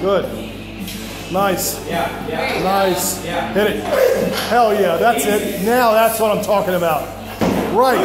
Good. Nice. Yeah, yeah. Nice. Yeah. Hit it. Hell yeah, that's it. Now that's what I'm talking about. Right.